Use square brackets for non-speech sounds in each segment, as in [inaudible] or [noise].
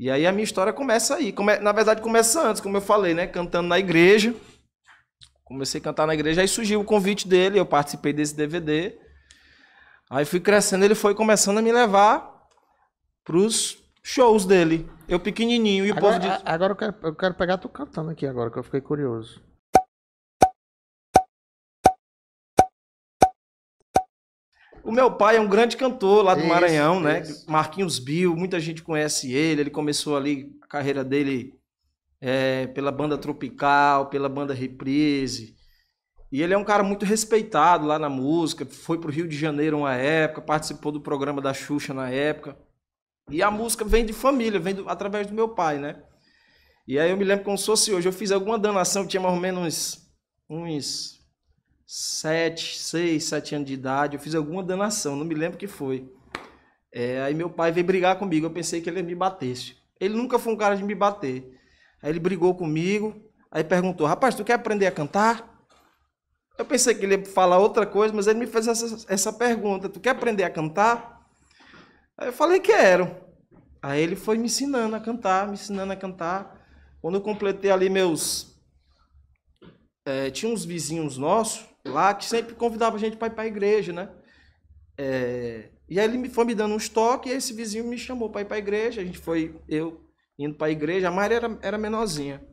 E aí a minha história começa aí. Come... Na verdade, começa antes, como eu falei, né? Cantando na igreja. Comecei a cantar na igreja, aí surgiu o convite dele, eu participei desse DVD. Aí fui crescendo, ele foi começando a me levar pros shows dele. Eu pequenininho e o Agora, povo de... agora eu, quero, eu quero pegar tu cantando aqui agora, que eu fiquei curioso. O meu pai é um grande cantor lá do Isso, Maranhão, né? isso. Marquinhos Bill, muita gente conhece ele. Ele começou ali a carreira dele é, pela banda Tropical, pela banda Reprise. E ele é um cara muito respeitado lá na música. Foi pro Rio de Janeiro uma época, participou do programa da Xuxa na época. E a música vem de família, vem do- através do meu pai, né? E aí eu me lembro como se fosse hoje. Eu fiz alguma danação, eu tinha mais ou menos uns, uns sete, seis, sete anos de idade. Eu fiz alguma danação, não me lembro o que foi. É, aí meu pai veio brigar comigo. Eu pensei que ele me batesse. Ele nunca foi um cara de me bater. Aí ele brigou comigo. Aí perguntou: Rapaz, tu quer aprender a cantar? Eu pensei que ele ia falar outra coisa, mas ele me fez essa, essa pergunta: Tu quer aprender a cantar? Aí eu falei: Quero. Aí ele foi me ensinando a cantar, me ensinando a cantar. Quando eu completei ali meus. é, tinha uns vizinhos nossos lá que sempre convidavam a gente para ir para a igreja, né? É, e aí ele me foi me dando uns toques e esse vizinho me chamou para ir para a igreja. A gente foi, eu indo para a igreja. A Maria era, era menorzinha.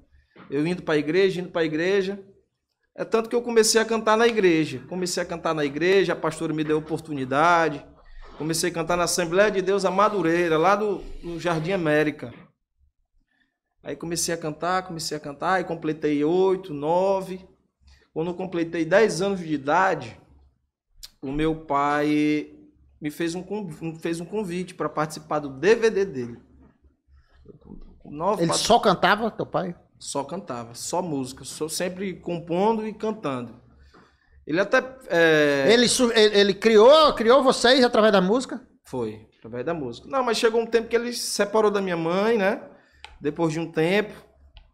Eu indo para a igreja, indo para a igreja. É tanto que eu comecei a cantar na igreja. Comecei a cantar na igreja, a pastora me deu oportunidade. Comecei a cantar na Assembleia de Deus, a Madureira, lá do, do Jardim América. Aí comecei a cantar, comecei a cantar, aí completei oito, nove. Quando eu completei 10 anos de idade, o meu pai me fez um, fez um convite para participar do DVD dele. Nove, Ele quatro- só cantava, teu pai? só cantava, só música, só sempre compondo e cantando. Ele até é, ele, ele criou, criou vocês através da música? foi através da música. Não, mas chegou um tempo que ele se separou da minha mãe, né? Depois de um tempo,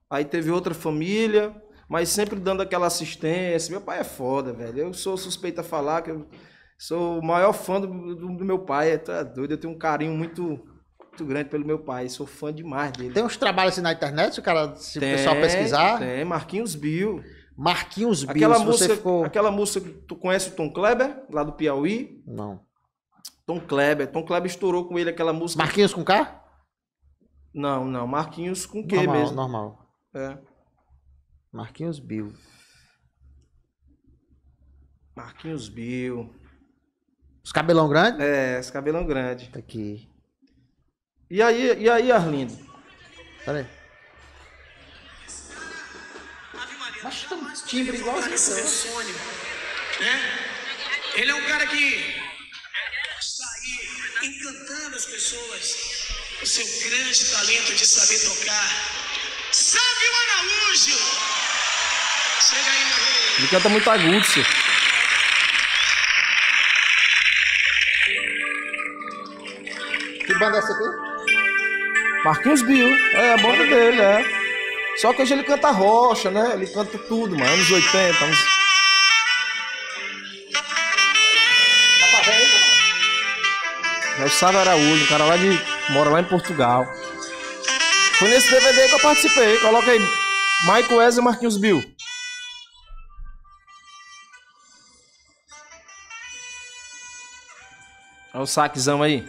aí teve outra família, mas sempre dando aquela assistência. Meu pai é foda, velho. Eu sou suspeito a falar que eu sou o maior fã do, do- do meu pai. É doido, eu tenho um carinho muito, muito grande pelo meu pai. Sou fã demais dele. Tem uns trabalhos assim na internet, se o, cara, se o Tem, pessoal pesquisar. Tem, Marquinhos Bill. Marquinhos Bill, Aquela música, você ficou... aquela música, tu conhece o Tom Kleber, lá do Piauí? Não. Tom Kleber. Tom Kleber estourou com ele aquela música. Marquinhos com K? Não, não. Marquinhos com Q normal, mesmo. normal. É. Marquinhos Bill. Marquinhos Bill. Os cabelão grande? É, esse cabelão grande. Tá aqui. E aí, e aí, Arlindo? Pera aí. Mas tem um timbre igualzinho. Né? Ele é um cara que está aí encantando as pessoas. O seu grande talento de saber tocar. Salve o Araújo! Ele canta muito agudo, senhor. Que banda é essa aqui? Marquinhos Bill. É a banda dele, é. Só que hoje ele canta rocha, né? Ele canta tudo, mano. Anos 80, anos... É o Sábio Araújo, um cara lá de. mora lá em Portugal. Foi nesse DVD que eu participei. Coloca aí. Michael Wesley e Marquinhos Bill. Olha o saquezão aí.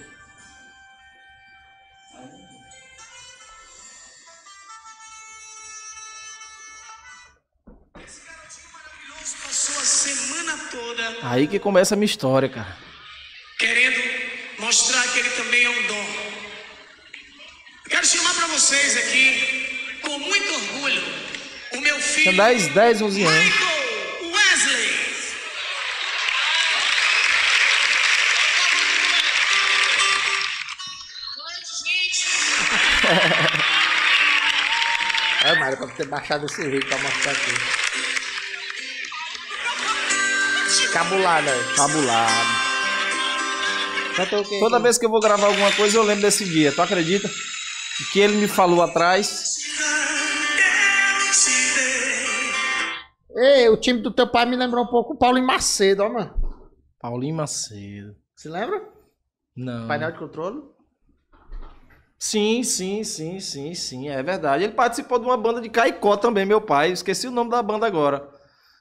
Passou a semana toda Aí que começa a minha história, cara. querendo mostrar que ele também é um dom. Eu Quero chamar para vocês aqui, com muito orgulho, o meu filho. Tinha 10, 10, 11 anos. Michael É, Mário, pra ter baixado esse vídeo pra mostrar aqui. Cabulado. Cantou o quê? Toda vez que eu vou gravar alguma coisa, eu lembro desse dia. Tu acredita? O que ele me falou atrás. Ei, o time do teu pai me lembrou um pouco o Paulinho Macedo, ó, mano. Paulinho Macedo. Se lembra? Não. Painel de controle? Sim, sim, sim, sim, sim, é verdade. Ele participou de uma banda de Caicó também, meu pai. Esqueci o nome da banda agora.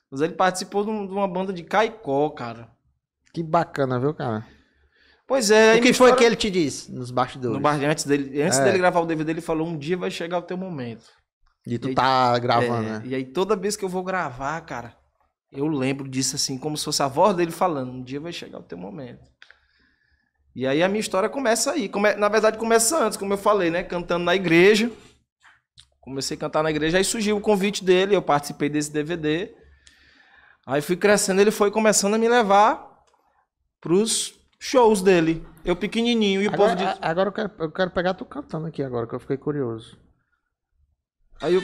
Mas ele participou de um- uma banda de Caicó, cara. Que bacana, viu, cara? Pois é. o que foi que ele te disse nos bastidores? No bar, antes dele, antes É. dele gravar o DVD, ele falou: um dia vai chegar o teu momento. E tu E aí- tá gravando, É, né? E aí toda vez que eu vou gravar, cara, eu lembro disso assim, como se fosse a voz dele falando, um dia vai chegar o teu momento. E aí a minha história começa aí. Come- Na verdade, começa antes, como eu falei, né? Cantando na igreja. Comecei a cantar na igreja, aí surgiu o convite dele, eu participei desse DVD. Aí fui crescendo, ele foi começando a me levar pros shows dele. Eu pequenininho, e o Agora, povo diz... agora eu, quero, eu quero pegar tu cantando aqui agora, que eu fiquei curioso. Aí eu...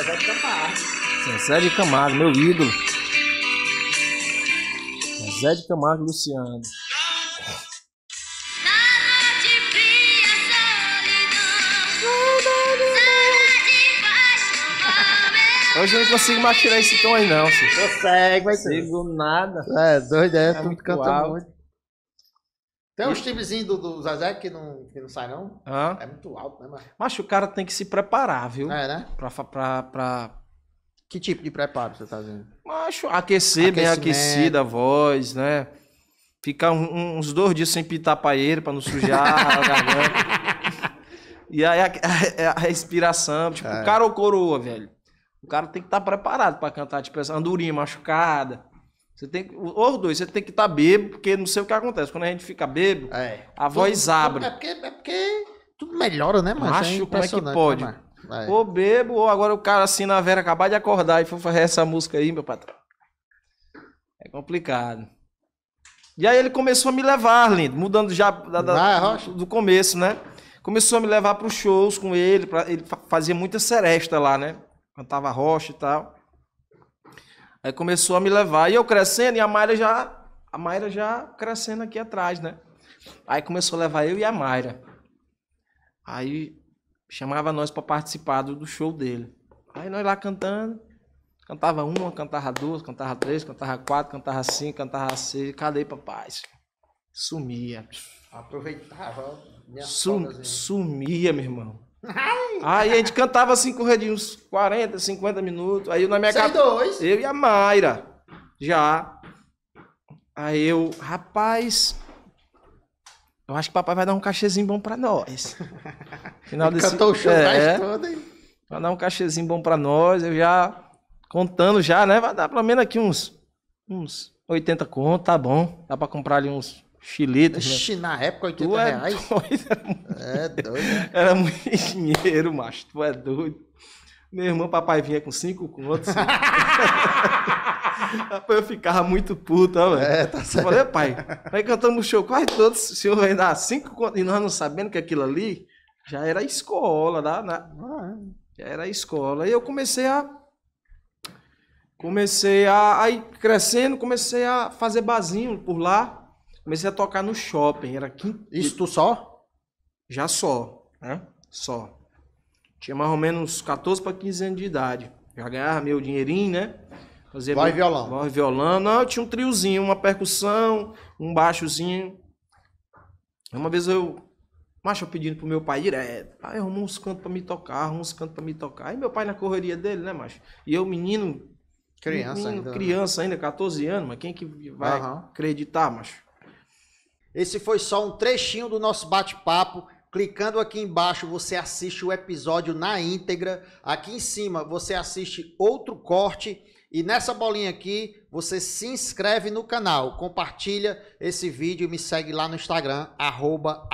Zezé de Camargo. Zezé de Camargo, meu ídolo. Zezé de Camargo Luciano. Hoje eu não consigo mais tirar esse tom aí, não. Consegue, vai ser. Consigo nada. É, doido, é, tu muito canta muito. Tem uns timezinhos do, do Zezé que não, que não sai, não? Hã? É muito alto, né, mano? Mas o cara tem que se preparar, viu? É, né? Pra, pra, pra Que tipo de preparo você tá fazendo? macho, aquecer bem aquecida a voz, né? Ficar um- uns dois dias sem pitar paeiro pra não sujar a [laughs] garganta. E aí a, a- a respiração, tipo, É. cara ou coroa, velho. O cara tem que estar preparado pra cantar, tipo, essa andorinha machucada. Você tem que, os dois, você tem que estar bebo, porque não sei o que acontece. Quando a gente fica bebo, É. a voz Tudo- abre. É porque, é porque tudo melhora, né, mano? Macho, Isso como é que impressionante, pode? né? É. Ou bebo, ou agora o cara assim na Vera acabar de acordar e for fazer essa música aí, meu patrão. É complicado. E aí ele começou a me levar, lindo, mudando já da- da- do começo, né? Começou a me levar para os shows com ele, pra, ele fa- fazia muita seresta lá, né? Cantava rocha e tal. Aí começou a me levar, e eu crescendo, e a Mayra já, a Mayra já crescendo aqui atrás, né? Aí começou a levar eu e a Mayra. Aí chamava nós para participar do, do show dele. Aí nós lá cantando, cantava uma, cantava duas, cantava três, cantava quatro, cantava cinco, cantava seis, cadê papai? Sumia. Aproveitava. minha Sum- sumia, meu irmão. Aí a gente cantava assim, correr de uns 40, 50 minutos. Aí eu na minha dois. Eu e a Mayra. Já. Aí eu, rapaz. Eu acho que papai vai dar um cachezinho bom pra nós. [laughs] Final desse- Cantou o show é, todo, hein? Vai dar um cachezinho bom pra nós. Eu já. Contando já, né? Vai dar pelo menos aqui uns. Uns 80 conto, tá bom. Dá pra comprar ali uns chilitos. Né? Ixi, na época, 80 Tu é reais. doido. É doido. né? [laughs] Era muito dinheiro, macho. Tu é doido. Meu irmão, papai vinha com cinco contos. [laughs] Eu ficava muito puto, ó, velho. É, tá certo. falei, pai, nós cantamos o show quase todos, o senhor vai dar cinco contos. E nós não sabendo que aquilo ali já era escola, né? Na- já era escola. E eu comecei a. Comecei a. Aí crescendo, comecei a fazer barzinho por lá. Comecei a tocar no shopping. Era quinta. Isso tu só? Já só, né? Só. Tinha mais ou menos 14 para 15 anos de idade. Já ganhava meu dinheirinho, né? Fazia e meu- violão. E violão. Não, eu tinha um triozinho, uma percussão, um baixozinho. Uma vez eu. Macho, pedindo pro meu pai direto. Pai, arruma uns cantos pra me tocar, arruma uns cantos pra me tocar. Aí meu pai na correria dele, né, macho? E eu, menino. Criança menino, ainda. né? Criança ainda, 14 anos, mas quem que vai Aham. acreditar, macho? Esse foi só um trechinho do nosso bate-papo. Clicando aqui embaixo, você assiste o episódio na íntegra. Aqui em cima, você assiste outro corte. E nessa bolinha aqui, você se inscreve no canal, compartilha esse vídeo e me segue lá no Instagram, arroba